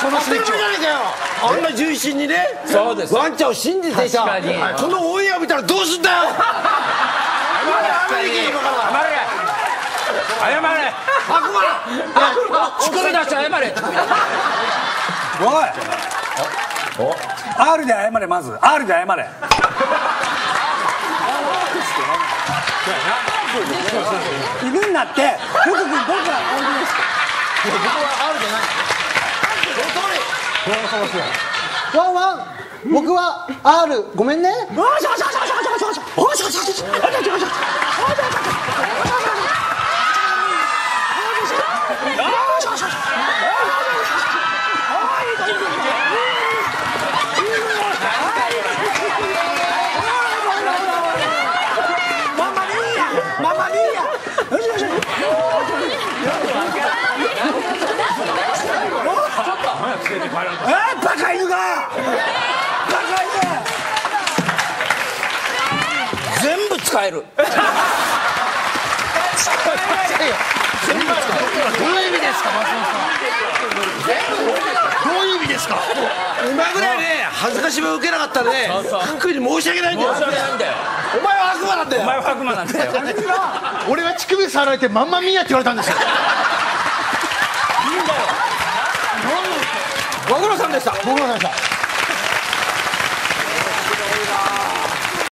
そのあんな重心にねそうです。ワンちゃんを信じていこのオンエア見たらどうすんだよ。謝れ謝れ。悪魔仕込み出して謝れ。おい。R で謝れまず。R で謝れ。犬になって福君僕は R ですワンワン僕は R ごめんね。えー、バカ犬がバカ犬全部使える。どういう意味ですか松本さん。どういう意味ですか今ぐらいね恥ずかしめを受けなかったね福に申し訳ないんだよ。申し訳ないんだよ。お前は悪魔なんだよ。お前は悪魔なんだよ。俺は乳首触られてまんまみーやって言われたんですよご苦労さんでした。ご苦労さんでした。